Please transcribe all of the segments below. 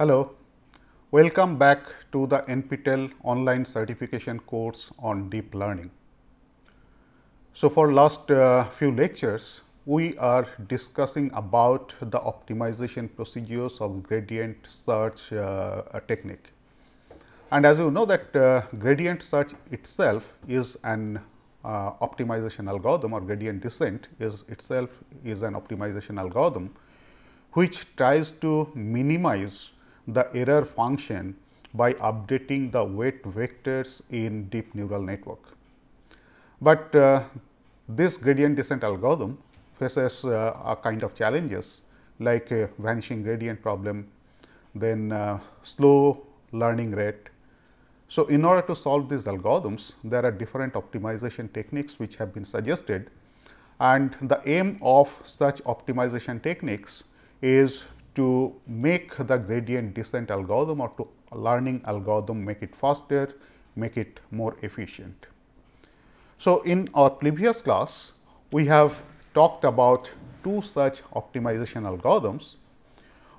Hello, welcome back to the NPTEL online certification course on deep learning. So, for last uh, few lectures, we are discussing about the optimization procedures of gradient search uh, technique. And as you know that uh, gradient search itself is an uh, optimization algorithm or gradient descent is itself is an optimization algorithm, which tries to minimize the error function by updating the weight vectors in deep neural network. But uh, this gradient descent algorithm faces uh, a kind of challenges like a vanishing gradient problem, then uh, slow learning rate. So, in order to solve these algorithms, there are different optimization techniques which have been suggested and the aim of such optimization techniques is to make the gradient descent algorithm or to learning algorithm make it faster, make it more efficient. So, in our previous class, we have talked about two such optimization algorithms.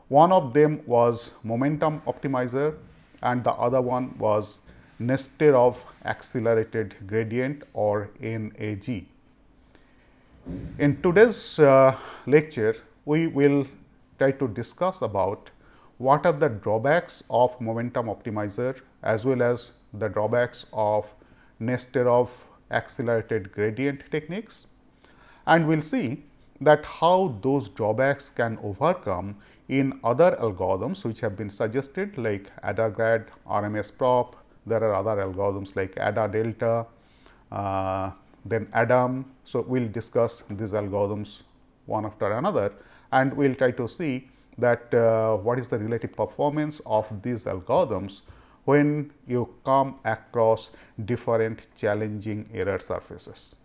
One of them was momentum optimizer and the other one was Nesterov accelerated gradient or NAG. In today's uh, lecture, we will try to discuss about what are the drawbacks of momentum optimizer as well as the drawbacks of Nesterov accelerated gradient techniques. And we will see that how those drawbacks can overcome in other algorithms which have been suggested like ADAGRAD, RMS prop, there are other algorithms like ADA delta, uh, then ADAM. So, we will discuss these algorithms one after another and we will try to see that uh, what is the relative performance of these algorithms when you come across different challenging error surfaces.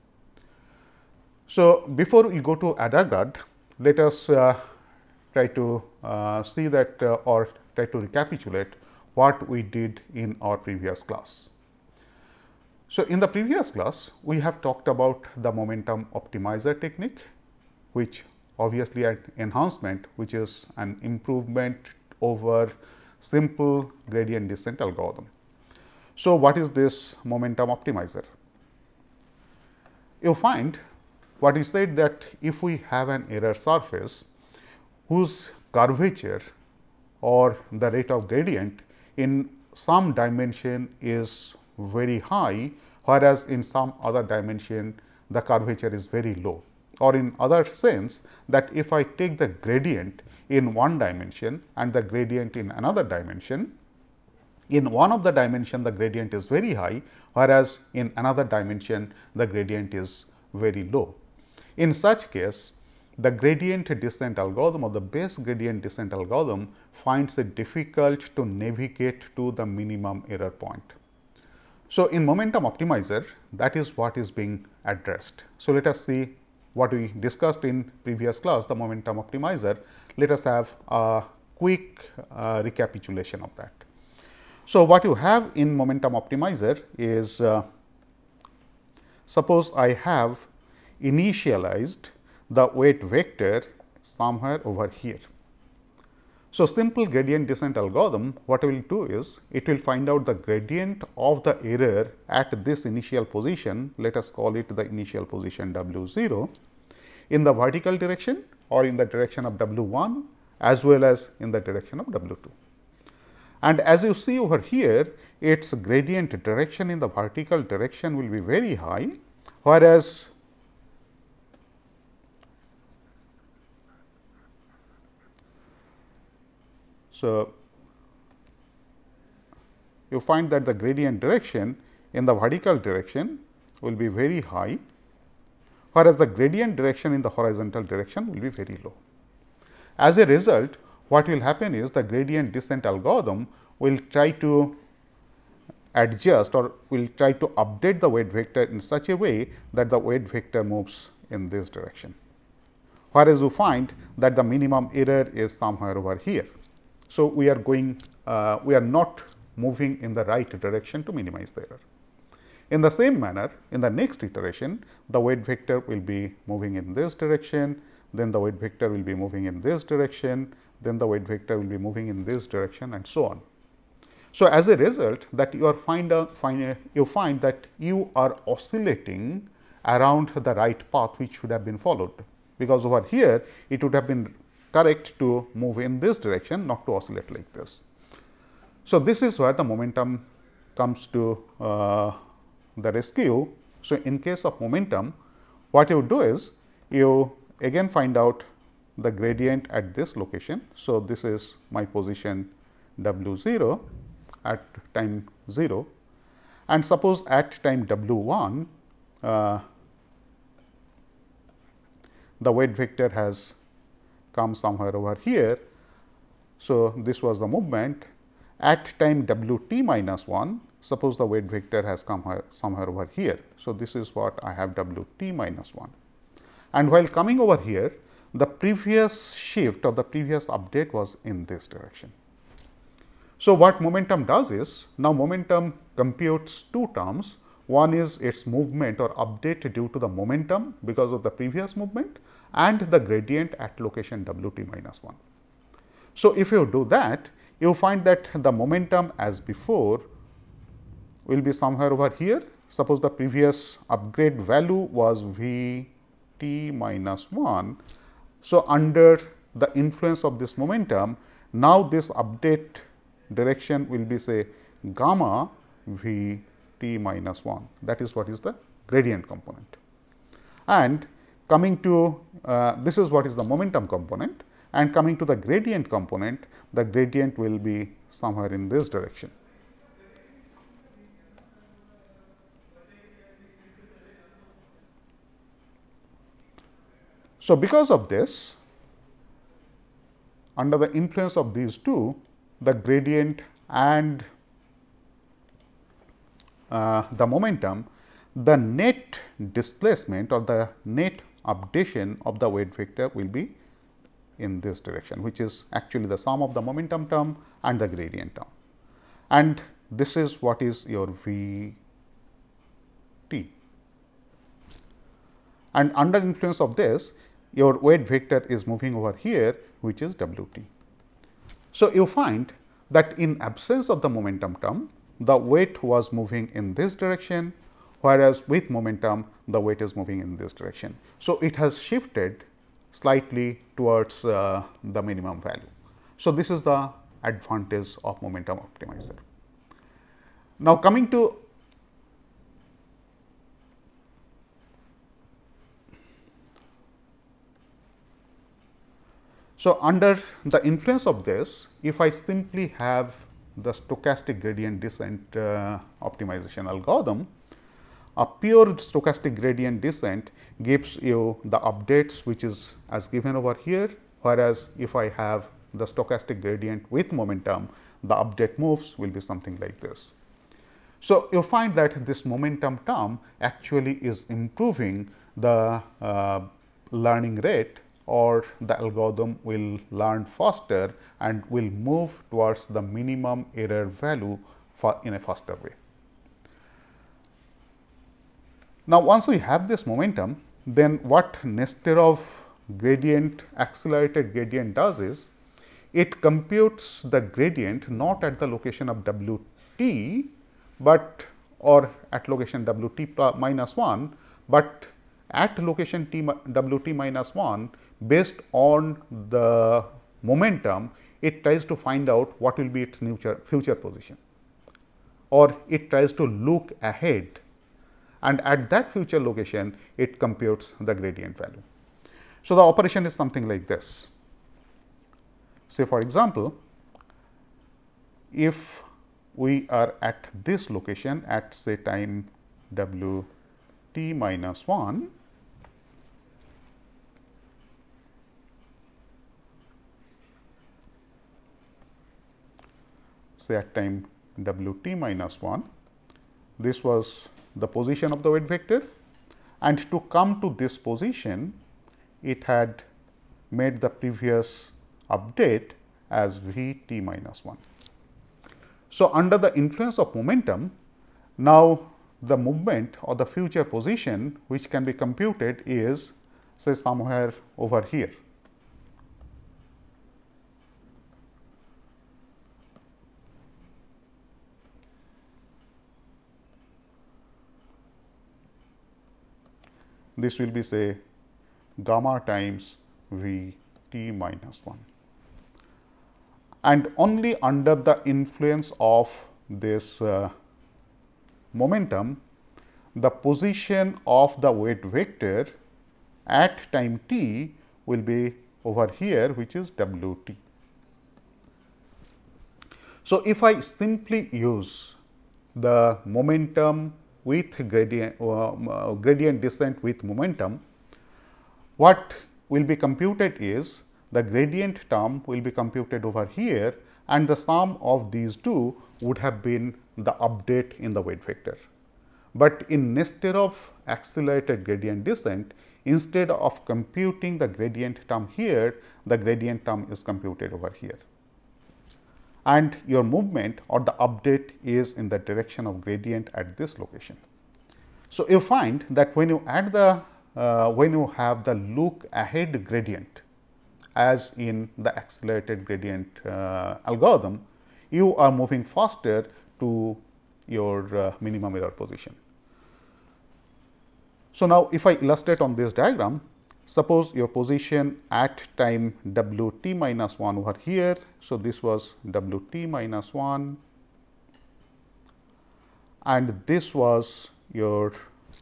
So, before we go to ADAGRAD, let us uh, try to uh, see that uh, or try to recapitulate what we did in our previous class. So, in the previous class, we have talked about the momentum optimizer technique, which obviously an enhancement which is an improvement over simple gradient descent algorithm. So, what is this momentum optimizer? You find what we said that if we have an error surface whose curvature or the rate of gradient in some dimension is very high, whereas in some other dimension the curvature is very low or in other sense that if I take the gradient in one dimension and the gradient in another dimension, in one of the dimension the gradient is very high, whereas in another dimension the gradient is very low. In such case, the gradient descent algorithm or the base gradient descent algorithm finds it difficult to navigate to the minimum error point. So, in momentum optimizer that is what is being addressed. So, let us see what we discussed in previous class the momentum optimizer. Let us have a quick uh, recapitulation of that. So, what you have in momentum optimizer is uh, suppose I have initialized the weight vector somewhere over here. So, simple gradient descent algorithm what it will do is it will find out the gradient of the error at this initial position let us call it the initial position w 0 in the vertical direction or in the direction of w 1 as well as in the direction of w 2. And as you see over here its gradient direction in the vertical direction will be very high whereas So, you find that the gradient direction in the vertical direction will be very high, whereas the gradient direction in the horizontal direction will be very low. As a result, what will happen is the gradient descent algorithm will try to adjust or will try to update the weight vector in such a way that the weight vector moves in this direction. Whereas, you find that the minimum error is somewhere over here. So, we are going uh, we are not moving in the right direction to minimize the error. In the same manner, in the next iteration, the weight vector will be moving in this direction, then the weight vector will be moving in this direction, then the weight vector will be moving in this direction and so on. So, as a result that you are find, a, find a, you find that you are oscillating around the right path which should have been followed, because over here it would have been correct to move in this direction not to oscillate like this. So, this is where the momentum comes to uh, the rescue. So, in case of momentum what you do is you again find out the gradient at this location. So, this is my position w 0 at time 0 and suppose at time w 1 uh, the weight vector has come somewhere over here. So, this was the movement at time w t minus 1 suppose the weight vector has come here, somewhere over here. So, this is what I have w t minus 1 and while coming over here the previous shift or the previous update was in this direction. So, what momentum does is now momentum computes two terms one is its movement or update due to the momentum because of the previous movement and the gradient at location w t minus 1. So, if you do that you find that the momentum as before will be somewhere over here. Suppose the previous upgrade value was v t minus 1. So, under the influence of this momentum, now this update direction will be say gamma v t minus 1 that is what is the gradient component. And coming to uh, this is what is the momentum component and coming to the gradient component the gradient will be somewhere in this direction. So, because of this under the influence of these two the gradient and uh, the momentum the net displacement or the net updation of the weight vector will be in this direction which is actually the sum of the momentum term and the gradient term. And this is what is your V t. And under influence of this your weight vector is moving over here which is W t. So, you find that in absence of the momentum term the weight was moving in this direction whereas with momentum the weight is moving in this direction. So, it has shifted slightly towards uh, the minimum value. So, this is the advantage of momentum optimizer. Now, coming to So, under the influence of this, if I simply have the stochastic gradient descent uh, optimization algorithm, a pure stochastic gradient descent gives you the updates which is as given over here, whereas if I have the stochastic gradient with momentum, the update moves will be something like this. So, you find that this momentum term actually is improving the uh, learning rate or the algorithm will learn faster and will move towards the minimum error value in a faster way. Now, once we have this momentum, then what Nesterov gradient accelerated gradient does is it computes the gradient not at the location of w t, but or at location w t minus 1, but at location t w t minus 1 based on the momentum it tries to find out what will be its future, future position or it tries to look ahead and at that future location it computes the gradient value. So, the operation is something like this. Say for example, if we are at this location at say time w t minus 1, say at time w t minus 1, this was the position of the weight vector and to come to this position it had made the previous update as v t minus 1. So, under the influence of momentum now the movement or the future position which can be computed is say somewhere over here. This will be say gamma times v t minus 1 and only under the influence of this uh, momentum the position of the weight vector at time t will be over here which is w t. So, if I simply use the momentum with gradient, uh, uh, gradient descent with momentum, what will be computed is the gradient term will be computed over here and the sum of these two would have been the update in the weight vector. But in Nesterov accelerated gradient descent, instead of computing the gradient term here, the gradient term is computed over here and your movement or the update is in the direction of gradient at this location. So, you find that when you add the uh, when you have the look ahead gradient as in the accelerated gradient uh, algorithm, you are moving faster to your uh, minimum error position. So, now if I illustrate on this diagram, Suppose your position at time w t minus 1 over here. So, this was w t minus 1 and this was your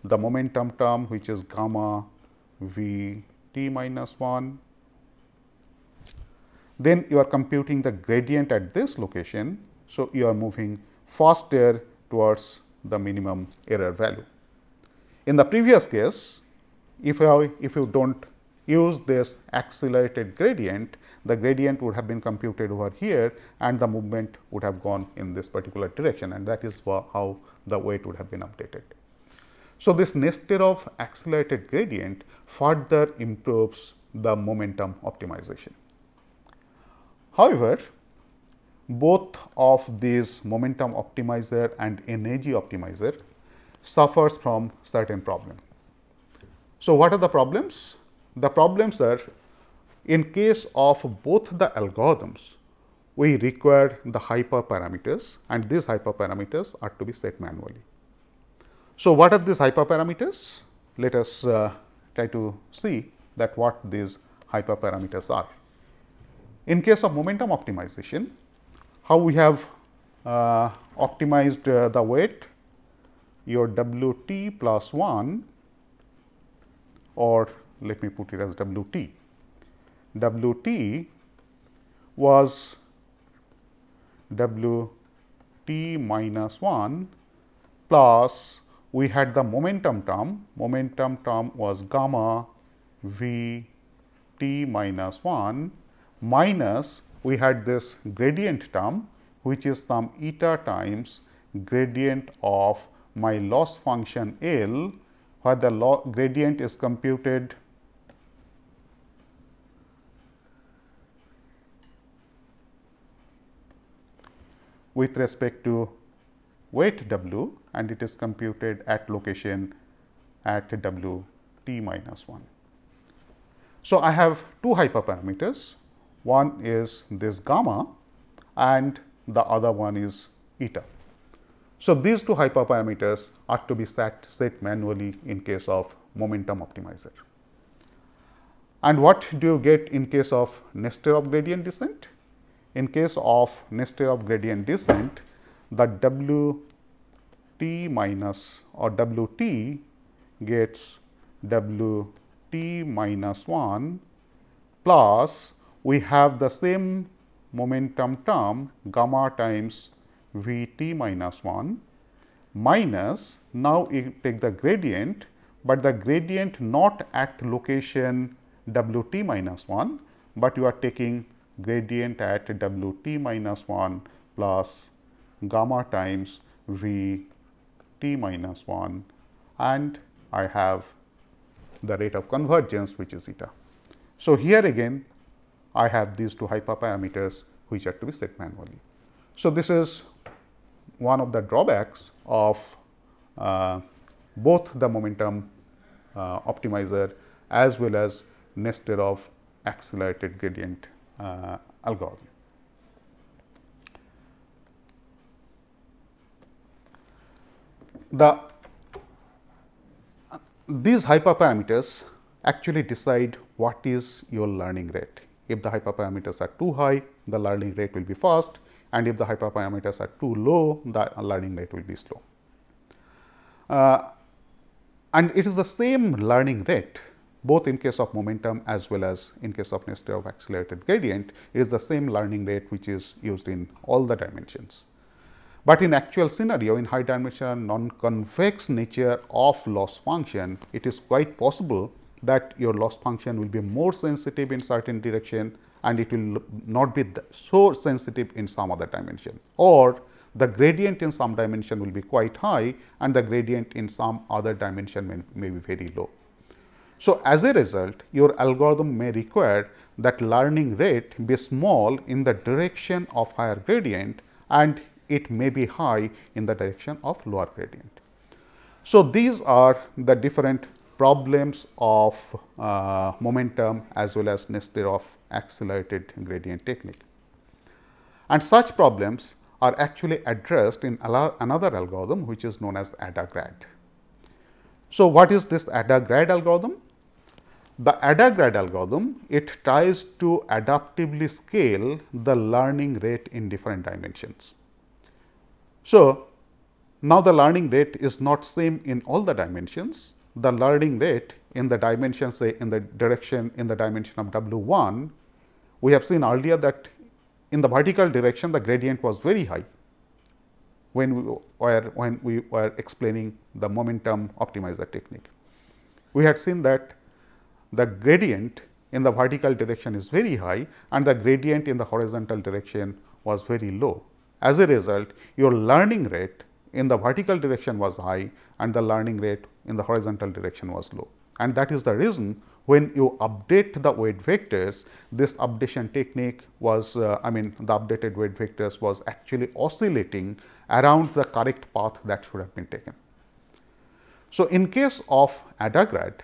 the momentum term which is gamma v t minus 1. Then you are computing the gradient at this location. So, you are moving faster towards the minimum error value. In the previous case, if you, if you do not use this accelerated gradient, the gradient would have been computed over here and the movement would have gone in this particular direction and that is how the weight would have been updated. So, this Nesterov accelerated gradient further improves the momentum optimization. However, both of these momentum optimizer and NAG optimizer suffers from certain problem. So, what are the problems? The problems are in case of both the algorithms, we require the hyperparameters and these hyperparameters are to be set manually. So, what are these hyperparameters? Let us uh, try to see that what these hyperparameters are. In case of momentum optimization, how we have uh, optimized uh, the weight, your W t plus 1 or let me put it as W t. W t was W t minus 1 plus we had the momentum term, momentum term was gamma v t minus 1 minus we had this gradient term which is some eta times gradient of my loss function L where the gradient is computed with respect to weight w and it is computed at location at w t minus 1. So, I have two hyperparameters one is this gamma and the other one is eta. So, these two hyperparameters are to be set, set manually in case of momentum optimizer. And what do you get in case of Nesterov gradient descent? In case of Nesterov gradient descent, the W t minus or W t gets W t minus 1 plus we have the same momentum term gamma times v t minus 1 minus now take the gradient, but the gradient not at location w t minus 1, but you are taking gradient at w t minus 1 plus gamma times v t minus 1 and I have the rate of convergence which is eta. So, here again I have these two hyperparameters which are to be set manually. So, this is one of the drawbacks of uh, both the momentum uh, optimizer as well as Nesterov accelerated gradient uh, algorithm. The these hyperparameters actually decide what is your learning rate. If the hyperparameters are too high, the learning rate will be fast and if the hyperparameters are too low, the learning rate will be slow. Uh, and it is the same learning rate both in case of momentum as well as in case of Nesterov accelerated gradient, it is the same learning rate which is used in all the dimensions. But in actual scenario, in high dimension non-convex nature of loss function, it is quite possible that your loss function will be more sensitive in certain direction and it will not be so sensitive in some other dimension or the gradient in some dimension will be quite high and the gradient in some other dimension may, may be very low. So, as a result your algorithm may require that learning rate be small in the direction of higher gradient and it may be high in the direction of lower gradient. So, these are the different problems of uh, momentum as well as Nesterov accelerated gradient technique. And such problems are actually addressed in another algorithm which is known as ADA-GRAD. So, what is this ADA-GRAD algorithm? The ADA-GRAD algorithm, it tries to adaptively scale the learning rate in different dimensions. So, now the learning rate is not same in all the dimensions. The learning rate in the dimension say in the direction in the dimension of W 1, we have seen earlier that in the vertical direction the gradient was very high when we were when we were explaining the momentum optimizer technique. We had seen that the gradient in the vertical direction is very high and the gradient in the horizontal direction was very low. As a result, your learning rate in the vertical direction was high and the learning rate in the horizontal direction was low. And that is the reason when you update the weight vectors, this updation technique was, uh, I mean, the updated weight vectors was actually oscillating around the correct path that should have been taken. So, in case of ADA-GRAD,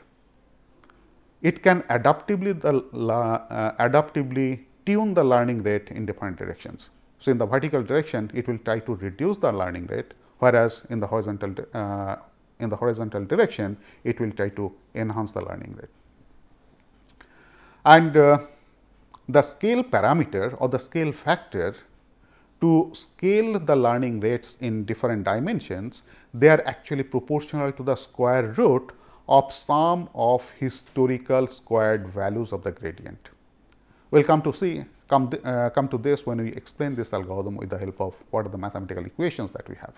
it can adaptively the uh, adaptively tune the learning rate in different directions. So, in the vertical direction it will try to reduce the learning rate whereas in the horizontal uh, in the horizontal direction it will try to enhance the learning rate. And uh, the scale parameter or the scale factor to scale the learning rates in different dimensions, they are actually proportional to the square root of sum of historical squared values of the gradient. We will come to see come, uh, come to this when we explain this algorithm with the help of what are the mathematical equations that we have.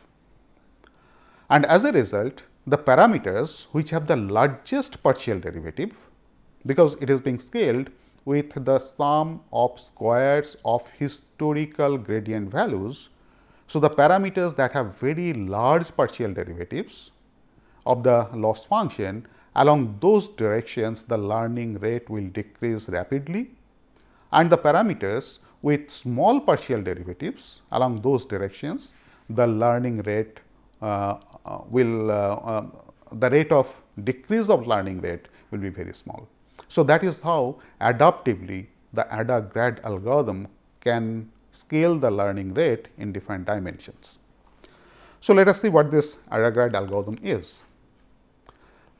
And as a result, the parameters which have the largest partial derivative, because it is being scaled with the sum of squares of historical gradient values. So, the parameters that have very large partial derivatives of the loss function along those directions the learning rate will decrease rapidly and the parameters with small partial derivatives along those directions the learning rate uh, uh, will uh, uh, the rate of decrease of learning rate will be very small. So, that is how adaptively the ADA-GRAD algorithm can scale the learning rate in different dimensions. So, let us see what this ADA-GRAD algorithm is.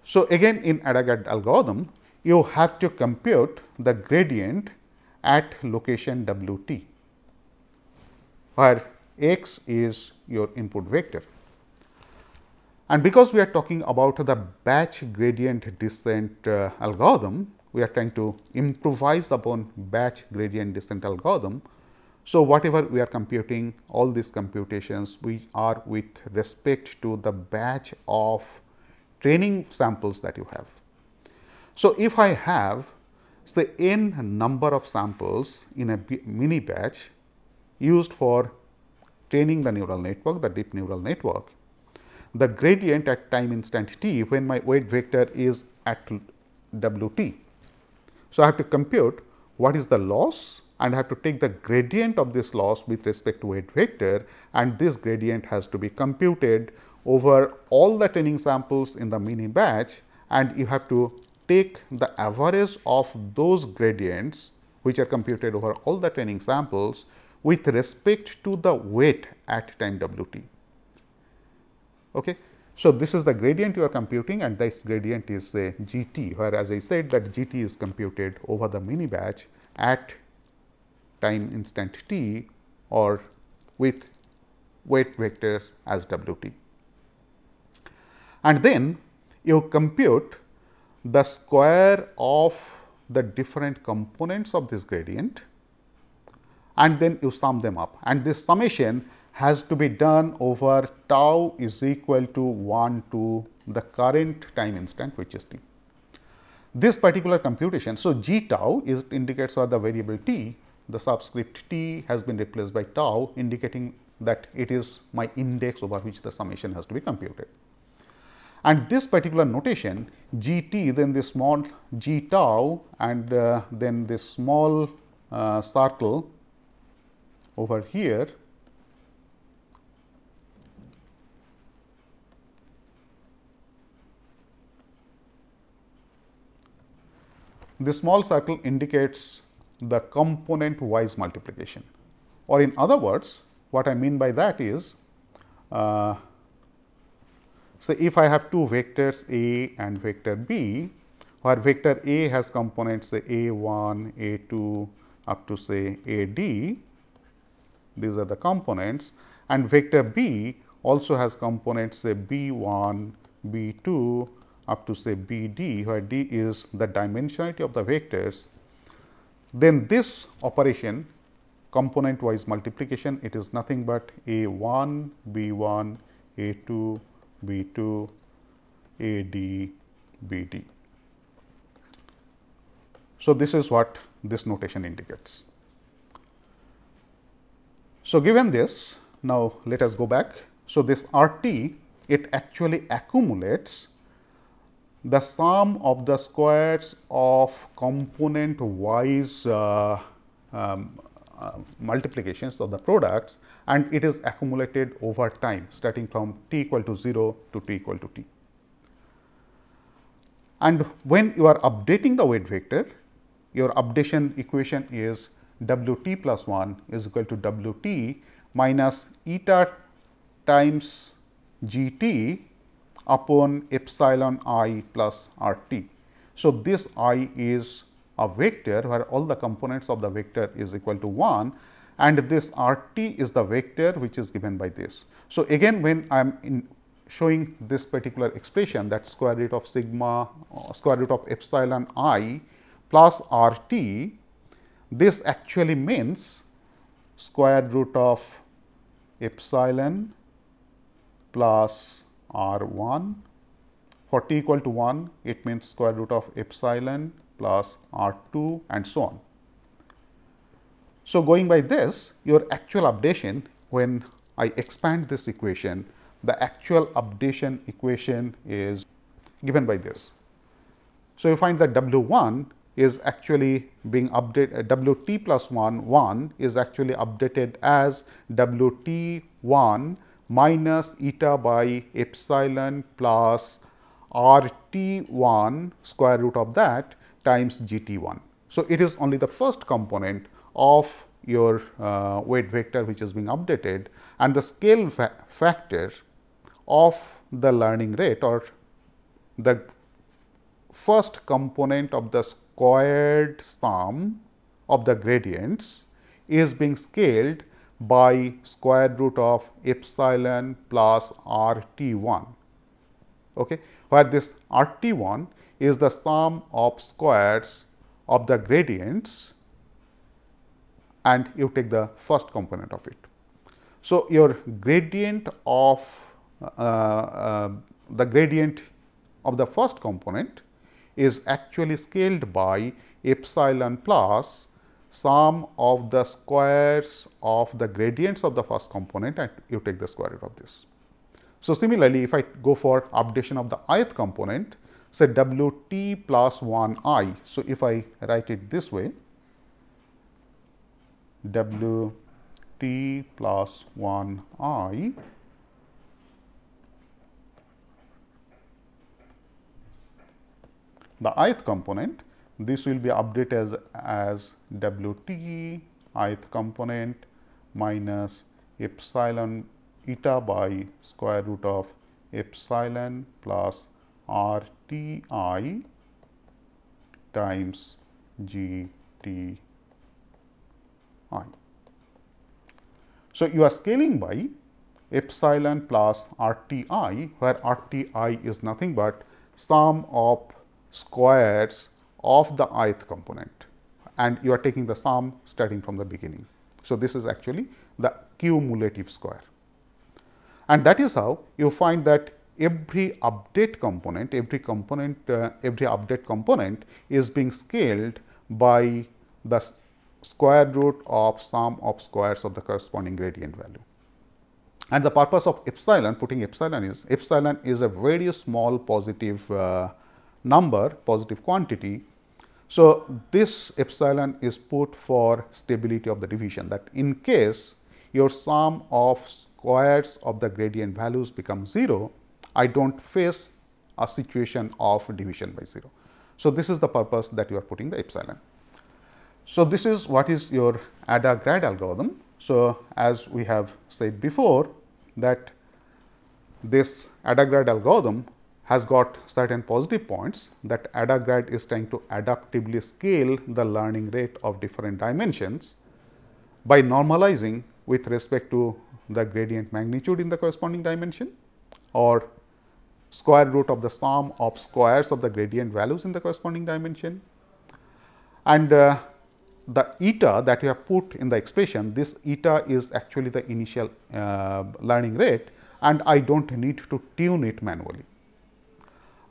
So, again in ADA-GRAD algorithm, you have to compute the gradient at location W t, where x is your input vector. And because we are talking about the batch gradient descent uh, algorithm, we are trying to improvise upon batch gradient descent algorithm. So, whatever we are computing all these computations we are with respect to the batch of training samples that you have. So, if I have say n number of samples in a mini batch used for training the neural network, the deep neural network, the gradient at time instant t when my weight vector is at w t. So, I have to compute what is the loss and I have to take the gradient of this loss with respect to weight vector and this gradient has to be computed over all the training samples in the mini batch and you have to take the average of those gradients which are computed over all the training samples with respect to the weight at time w t. Okay. So, this is the gradient you are computing and this gradient is GT where as I said that GT is computed over the mini batch at time instant t or with weight vectors as WT. And then you compute the square of the different components of this gradient and then you sum them up and this summation has to be done over tau is equal to 1 to the current time instant which is t. This particular computation, so g tau is indicates for the variable t, the subscript t has been replaced by tau indicating that it is my index over which the summation has to be computed. And this particular notation g t then this small g tau and uh, then this small uh, circle over here This small circle indicates the component wise multiplication. Or in other words what I mean by that is uh, so if I have two vectors A and vector B where vector A has components say A1, A2 up to say AD these are the components and vector B also has components say B1, B2 up to say B d where d is the dimensionality of the vectors, then this operation component wise multiplication it is nothing but a 1 b 1 a 2 b 2 a d b d. So, this is what this notation indicates. So, given this now let us go back. So, this R t it actually accumulates the sum of the squares of component wise uh, um, uh, multiplications of the products and it is accumulated over time starting from t equal to 0 to t equal to t. And when you are updating the weight vector, your updation equation is w t plus 1 is equal to w t minus eta times g t upon epsilon i plus r t. So, this i is a vector where all the components of the vector is equal to 1 and this r t is the vector which is given by this. So, again when I am showing this particular expression that square root of sigma uh, square root of epsilon i plus r t, this actually means square root of epsilon plus r 1 for t equal to 1 it means square root of epsilon plus r 2 and so on. So, going by this your actual updation when I expand this equation the actual updation equation is given by this. So, you find that W 1 is actually being updated uh, W t plus 1 1 is actually updated as W t 1 minus eta by epsilon plus r t 1 square root of that times g t 1. So, it is only the first component of your uh, weight vector which is being updated and the scale fa factor of the learning rate or the first component of the squared sum of the gradients is being scaled by square root of epsilon plus r t 1, okay, where this r t 1 is the sum of squares of the gradients and you take the first component of it. So, your gradient of uh, uh, the gradient of the first component is actually scaled by epsilon plus sum of the squares of the gradients of the first component and you take the square root of this. So, similarly, if I go for updation of the ith component say w t plus 1 i. So, if I write it this way w t plus 1 i the ith component this will be updated as, as W t ith component minus epsilon eta by square root of epsilon plus r t i times g t i. So, you are scaling by epsilon plus r t i where r t i is nothing but sum of squares of the ith component and you are taking the sum starting from the beginning. So, this is actually the cumulative square and that is how you find that every update component, every component, uh, every update component is being scaled by the square root of sum of squares of the corresponding gradient value. And the purpose of epsilon, putting epsilon is, epsilon is a very small positive uh, number, positive quantity. So, this epsilon is put for stability of the division that in case your sum of squares of the gradient values become 0, I do not face a situation of division by 0. So, this is the purpose that you are putting the epsilon. So, this is what is your ADA-GRAD algorithm. So, as we have said before that this ADA-GRAD algorithm has got certain positive points that ADA-GRAD is trying to adaptively scale the learning rate of different dimensions by normalizing with respect to the gradient magnitude in the corresponding dimension or square root of the sum of squares of the gradient values in the corresponding dimension. And uh, the eta that you have put in the expression, this eta is actually the initial uh, learning rate and I do not need to tune it manually.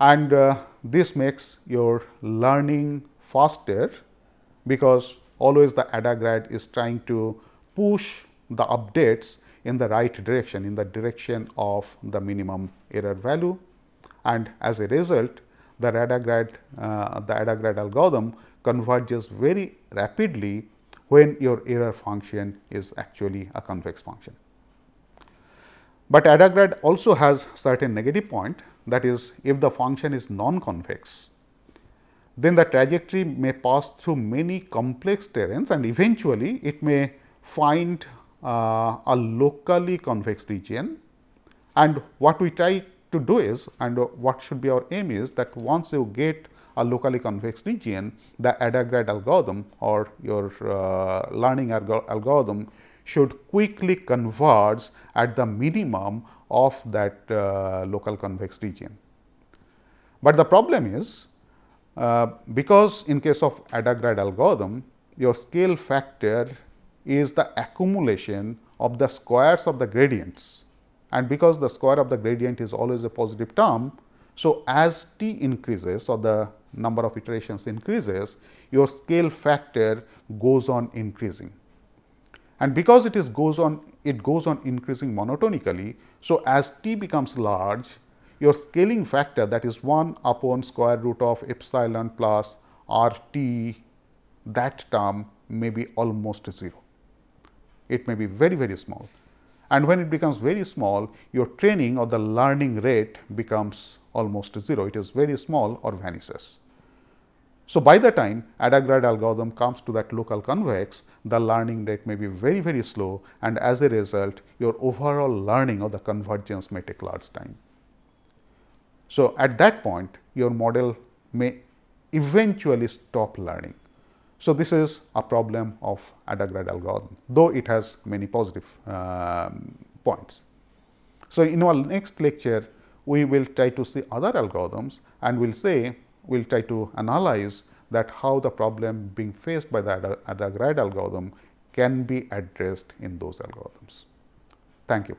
And uh, this makes your learning faster because always the ADA-GRAD is trying to push the updates in the right direction, in the direction of the minimum error value. And as a result, the ADA-GRAD, uh, the ADA-GRAD algorithm converges very rapidly when your error function is actually a convex function. But ADA-GRAD also has certain negative point that is if the function is non-convex, then the trajectory may pass through many complex terrains and eventually it may find uh, a locally convex region. And what we try to do is and what should be our aim is that once you get a locally convex region, the ADA-GRAD algorithm or your uh, learning algorithm should quickly converge at the minimum of that uh, local convex region. But the problem is uh, because in case of ADA-GRAD algorithm, your scale factor is the accumulation of the squares of the gradients and because the square of the gradient is always a positive term. So, as t increases or the number of iterations increases, your scale factor goes on increasing. And because it is goes on it goes on increasing monotonically. So, as t becomes large, your scaling factor that is 1 upon square root of epsilon plus r t that term may be almost 0. It may be very very small and when it becomes very small your training or the learning rate becomes almost 0, it is very small or vanishes. So, by the time ADA-GRAD algorithm comes to that local convex, the learning rate may be very, very slow and as a result your overall learning or the convergence may take large time. So, at that point your model may eventually stop learning. So, this is a problem of ADA-GRAD algorithm, though it has many positive um, points. So, in our next lecture, we will try to see other algorithms and we will say we will try to analyze that how the problem being faced by the ADA-GRAD algorithm can be addressed in those algorithms. Thank you.